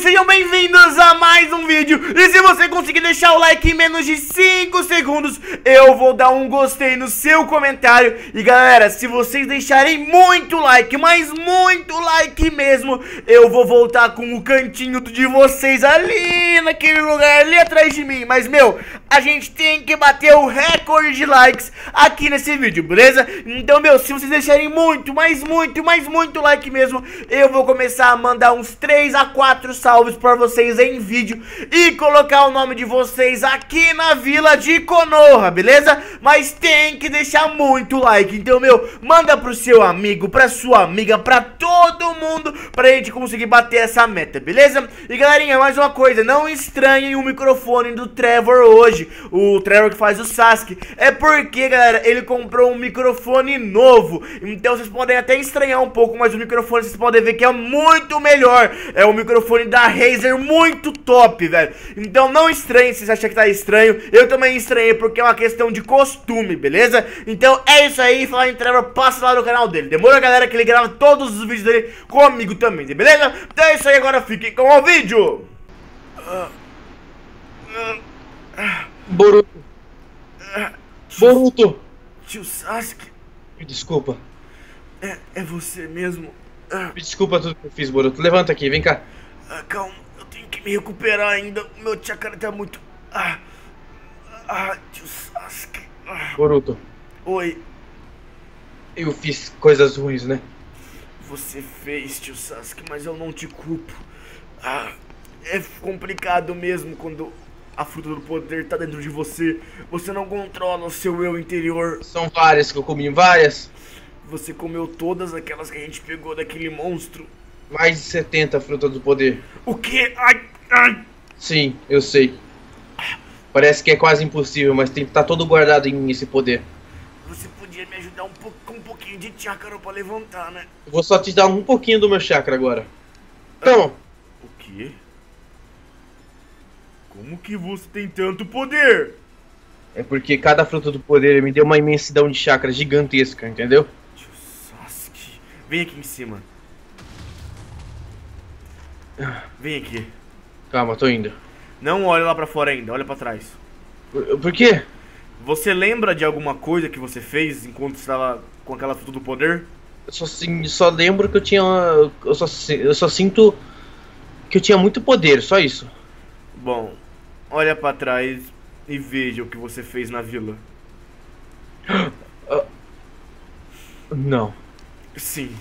sejam bem-vindos a mais um vídeo. E se você conseguir deixar o like em menos de 5 segundos Eu vou dar um gostei no seu comentário. E galera, se vocês deixarem muito like, mas muito like mesmo Eu vou voltar com o cantinho de vocês ali naquele lugar ali atrás de mim. Mas meu, a gente tem que bater o recorde de likes aqui nesse vídeo, beleza? Então meu, se vocês deixarem muito, mas muito, mas muito like mesmo Eu vou começar a mandar uns 3 a 4 salves pra vocês em vídeo E colocar o nome de vocês aqui na vila de Konoha, beleza? Mas tem que deixar muito like Então meu, manda pro seu amigo, pra sua amiga, pra todo mundo Pra gente conseguir bater essa meta, beleza? E galerinha, mais uma coisa, não estranhem o microfone do Trevor hoje hoje, o Trevor que faz o Sasuke, é porque, galera, ele comprou um microfone novo. Então vocês podem até estranhar um pouco, mas o microfone vocês podem ver que é muito melhor. É um microfone da Razer muito top, velho. Então não estranhe se você achar que tá estranho. Eu também estranhei porque é uma questão de costume, beleza? Então é isso aí, falar em Trevor, passa lá no canal dele. Demora, galera, que ele grava todos os vídeos dele comigo também, beleza? Então é isso aí, agora fiquem com o vídeo. Uh, uh. Boruto. Boruto. Tio Sasuke. Me desculpa. É, é você mesmo. Ah. Me desculpa tudo que eu fiz, Boruto. Levanta aqui, vem cá. Ah, calma, eu tenho que me recuperar ainda. Meu chakra tá muito. Ah, ah tio Sasuke. Ah. Boruto. Oi. Eu fiz coisas ruins, né? Você fez, tio Sasuke, mas eu não te culpo. Ah, é complicado mesmo quando a fruta do poder tá dentro de você. Você não controla o seu eu interior. São várias que eu comi, várias. Você comeu todas aquelas que a gente pegou daquele monstro. Mais de 70 frutas do poder. O que? Ai, ai. Sim, eu sei. Parece que é quase impossível, mas tem que estar tá todo guardado em esse poder. Você podia me ajudar um pouco com um pouquinho de chakra pra levantar, né? Eu vou só te dar um pouquinho do meu chakra agora. Então. O quê? Como que você tem tanto poder? É porque cada fruta do poder me deu uma imensidão de chakra gigantesca, entendeu? Tio Sasuke. Vem aqui em cima. Vem aqui. Calma, tô indo. Não olha lá pra fora ainda, olha pra trás. Por, por quê? Você lembra de alguma coisa que você fez enquanto estava com aquela fruta do poder? Eu só, só lembro que eu tinha. Eu só, eu só sinto que eu tinha muito poder, só isso. Bom, olha para trás e veja o que você fez na vila. Não. Sim.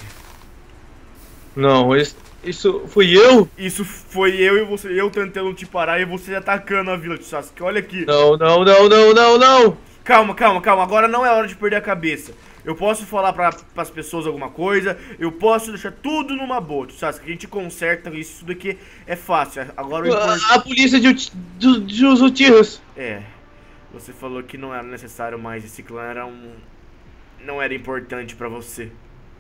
Não, isso, isso fui eu? Isso foi eu e você, eu tentando te parar e você atacando a vila de Sasuke. Olha aqui. Não, não, não, não, não, não. Calma, calma, calma. Agora não é hora de perder a cabeça. Eu posso falar para as pessoas alguma coisa, eu posso deixar tudo numa boa, tu sabe? Que a gente conserta isso daqui é fácil. Agora o import... A polícia de, de, de Usutirras. É. Você falou que não era necessário mais, esse clã era um. não era importante para você.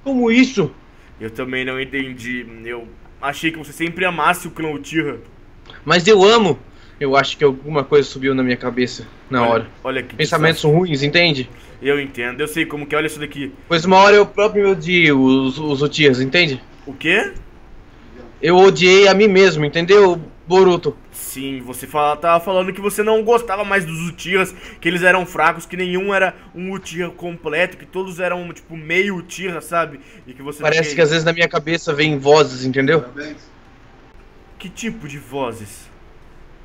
Como isso? Eu também não entendi. Eu achei que você sempre amasse o clã Uchiha. Mas eu amo. Eu acho que alguma coisa subiu na minha cabeça na olha, hora. Olha aqui. Pensamentos ruins, entende? Eu entendo, eu sei como que é, olha isso daqui. Pois uma hora eu próprio odiei os, os Utias, entende? O quê? Eu odiei a mim mesmo, entendeu, Boruto? Sim, você fala, tava falando que você não gostava mais dos Uchihas, que eles eram fracos, que nenhum era um Uchiha completo, que todos eram, tipo, meio Uchiha, sabe? E que você Parece que às vezes na minha cabeça vem vozes, entendeu? Que tipo de vozes?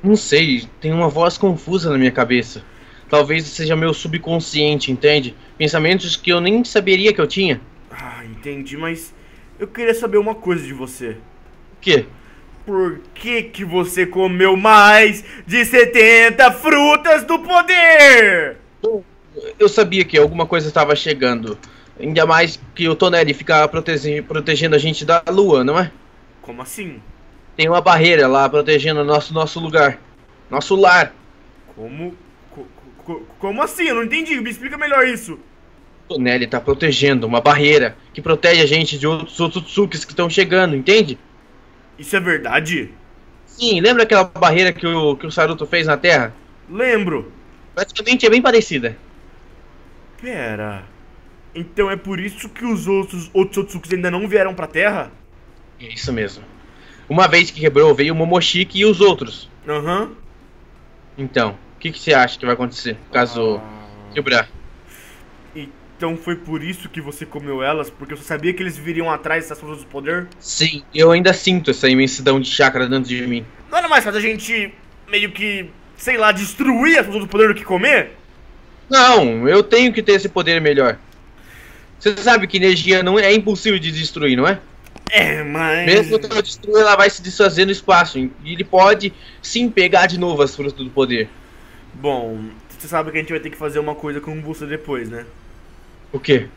Não sei, tem uma voz confusa na minha cabeça. Talvez seja meu subconsciente, entende? Pensamentos que eu nem saberia que eu tinha. Ah, entendi, mas eu queria saber uma coisa de você. O quê? Por que que você comeu mais de 70 frutas do poder? Eu sabia que alguma coisa estava chegando. Ainda mais que o Tonelli fica protege protegendo a gente da lua, não é? Como assim? Tem uma barreira lá protegendo nosso, nosso lugar. Nosso lar. Como. Co, co, como assim? Eu não entendi. Me explica melhor isso. Tonelli tá protegendo uma barreira que protege a gente de outros Otsutsuki que estão chegando, entende? Isso é verdade? Sim, lembra aquela barreira que o, que o Saruto fez na Terra? Lembro. Praticamente é bem parecida. Pera. Então é por isso que os outros Otsutsuki ainda não vieram pra Terra? É isso mesmo. Uma vez que quebrou, veio o Momoshiki e os outros. Aham. Então, o que, que você acha que vai acontecer caso quebrar? Então foi por isso que você comeu elas? Porque você sabia que eles viriam atrás dessas forças do poder? Sim, eu ainda sinto essa imensidão de chakra dentro de mim. Não era mais fácil a gente meio que, sei lá, destruir as forças do poder do que comer? Não, eu tenho que ter esse poder melhor. Você sabe que energia não é impossível de destruir, não é? É, mas. Mesmo que eu destrua, ela vai se desfazer no espaço. E ele pode sim pegar de novo as frutas do poder. Bom, você sabe que a gente vai ter que fazer uma coisa com você depois, né? O quê?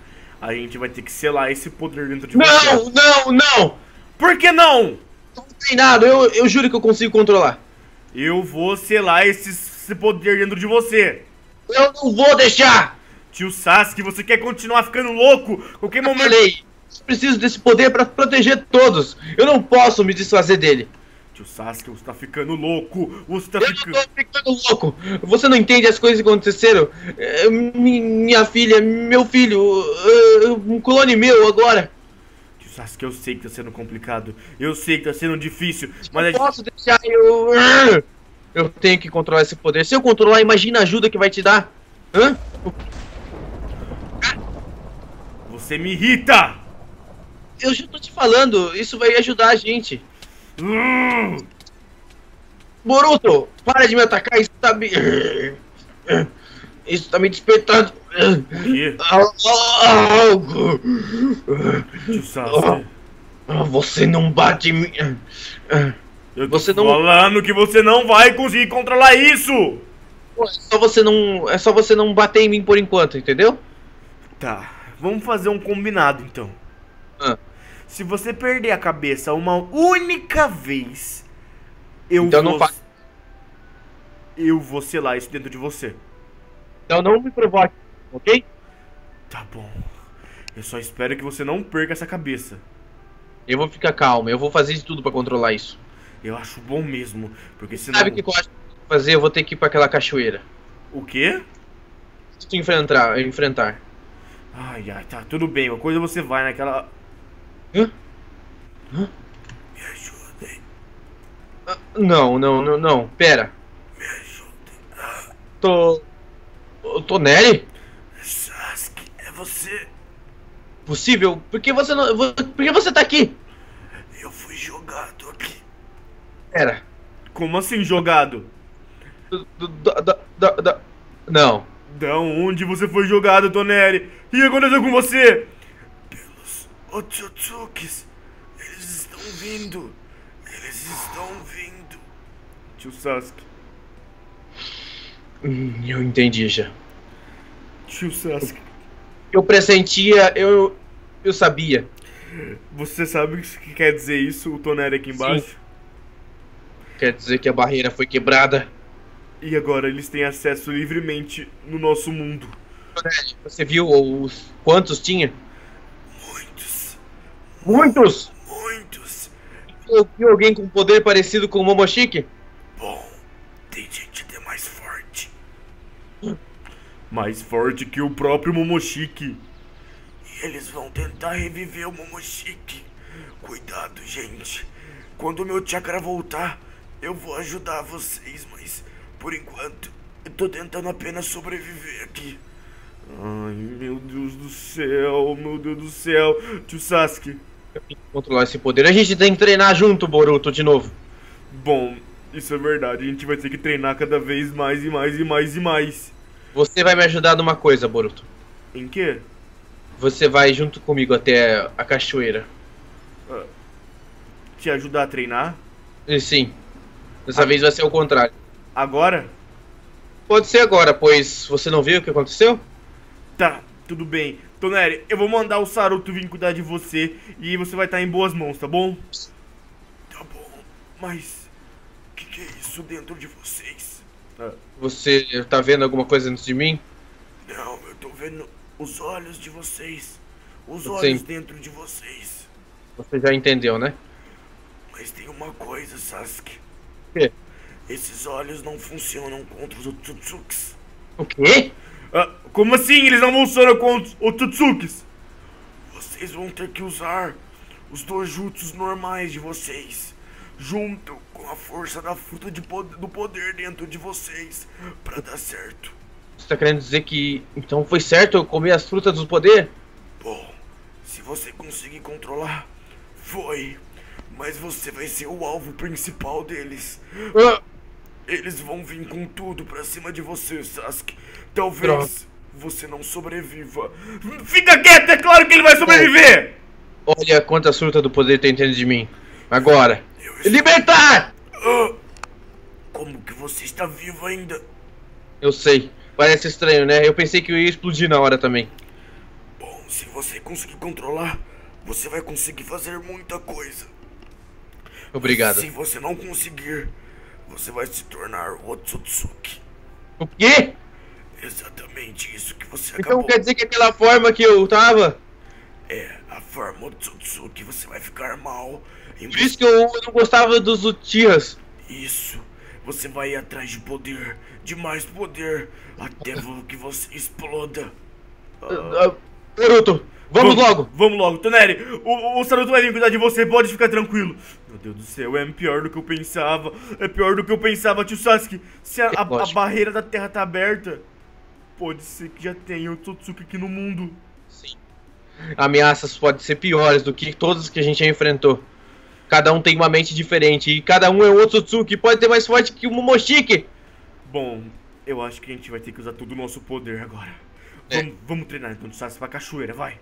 A gente vai ter que selar esse poder dentro de você. Não, não, não! Por que não? Não tem nada, eu, eu juro que eu consigo controlar. Eu vou selar esse, esse poder dentro de você. Eu não vou deixar! Tio Sasuke, você quer continuar ficando louco? Qualquer Eu momento. falei, preciso desse poder pra proteger todos. Eu não posso me desfazer dele. Tio Sasuke, você tá ficando louco. Você tá Eu não ficando. tô ficando louco. Você não entende as coisas que aconteceram? É, mi- minha filha, meu filho, é, um clone meu agora. Tio Sasuke, eu sei que tá sendo complicado. Eu sei que tá sendo difícil. Mas Não gente. posso deixar eu. Eu tenho que controlar esse poder. Se eu controlar, imagina a ajuda que vai te dar. Hã? Você me irrita! Eu já tô te falando, isso vai ajudar a gente. Hum, Boruto, para de me atacar, isso tá me. Isso tá me despertando. O quê? Algo. Você não bate em mim. Eu tô Você não- falando que você não vai conseguir controlar isso! Pô, É só você não. É só você não bater em mim por enquanto, entendeu? Tá, vamos fazer um combinado então. Se você perder a cabeça uma única vez, eu Então vou. não Eu vou selar isso dentro de você. Então não me provoque, ok? Tá bom. Eu só espero que você não perca essa cabeça. Eu vou ficar calmo, eu vou fazer de tudo pra controlar isso. Eu acho bom mesmo, porque senão. Sabe o que eu acho que eu vou fazer? Eu vou ter que ir pra aquela cachoeira. O quê? Se tu enfrentar, enfrentar. Ai, ai, tá, tudo bem. Uma coisa você vai naquela. Hã? Me ajudem, Ah, Não, não, não, não. Pera. me ajudem. Tô. Tô Nery? Sasuke, é você. Possível? Por que você não. Por que você tá aqui? Eu fui jogado aqui. Pera. Como assim jogado? Do- do- da- da- da- da- Não. Da onde você foi jogado, Toneri? O que aconteceu com você? Otsutsukis. Eles estão vindo. Eles estão vindo. Tio Sasuke. Hum, Eu entendi já. Tio Sasuke. Eu pressentia, eu. Eu sabia. Você sabe o que quer dizer isso, o Toneri aqui embaixo? Quer dizer que a barreira foi quebrada. E agora eles têm acesso livremente no nosso mundo. Você viu os. Quantos tinha? Muitos, Muitos! Eu vi alguém com poder parecido com o Momoshiki? Bom, tem gente até mais forte. Mais forte que o próprio Momoshiki. E eles vão tentar reviver o Momoshiki. Cuidado, gente. Quando o meu chakra voltar, eu vou ajudar vocês, mas por enquanto eu tô tentando apenas sobreviver aqui. Ai, meu Deus do céu, meu Deus do céu. Tio Sasuke. Controlar esse poder. A gente tem que treinar junto, Boruto, de novo. Bom, isso é verdade. A gente vai ter que treinar cada vez mais e mais e mais e mais. Você vai me ajudar numa coisa, Boruto. Em quê? Você vai junto comigo até a cachoeira. Te ajudar a treinar? Sim. Dessa vez vai ser o contrário. Agora? Pode ser agora, pois você não viu o que aconteceu? Tá, tudo bem. Toneri, eu vou mandar o Saruto vir cuidar de você e você vai estar em boas mãos, tá bom? Tá bom, mas o que, que é isso dentro de vocês? Ah, Você tá vendo alguma coisa antes de mim? não, eu tô vendo os olhos de vocês. Os olhos dentro de vocês. Você já entendeu, né? Mas tem uma coisa, Sasuke. O quê? Esses olhos não funcionam contra os Otsutsuks. O quê? Como assim eles não funcionam contra os Otsutsuks? Vocês vão ter que usar os dojutsus normais de vocês. junto com a força da fruta de poder, do poder dentro de vocês para dar certo. Você tá querendo dizer que então foi certo eu comer as frutas do poder? Bom, se você conseguir controlar, foi. Mas você vai ser o alvo principal deles. Ah, Eles vão vir com tudo pra cima de você, Sasuke. Talvez Droga. Você não sobreviva. Fica quieto, é claro que ele vai sobreviver! olha quantas frutas do poder tem dentro de mim. Agora. Estou- Libertar! Ah, como que você está vivo ainda? Eu sei. Parece estranho, né? Eu pensei que eu ia explodir na hora também. Bom, se você conseguir controlar, você vai conseguir fazer muita coisa. Obrigado. Se você não conseguir, você vai se tornar o Otsutsuki. O quê? Exatamente isso que você Então acabou. quer dizer que aquela forma que eu tava. É, a forma Otsutsuki, você vai ficar mal. em Por isso que eu não gostava dos Uchihas. Isso. Você vai ir atrás de poder, de mais poder, até que você exploda. Ah, Naruto, vamos logo! Vamos logo, Toneri. O, o Saruto vai vir cuidar de você, pode ficar tranquilo. Meu Deus do céu, é pior do que eu pensava. É pior do que eu pensava, tio Sasuke. Se a, a- a barreira da terra tá aberta, pode ser que já tenha o Tsutsuki aqui no mundo. Sim. Ameaças podem ser piores do que todas que a gente já enfrentou. Cada um tem uma mente diferente e cada um é um Otsutsuki, pode ter mais forte que o Momoshiki. Bom, eu acho que a gente vai ter que usar todo o nosso poder agora. É. Vamos, vamos treinar então, Sasuke, pra cachoeira, vai.